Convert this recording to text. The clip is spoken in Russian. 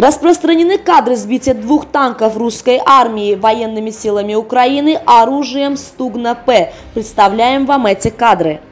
Распространены кадры сбития двух танков русской армии военными силами Украины оружием Стугна-П. Представляем вам эти кадры.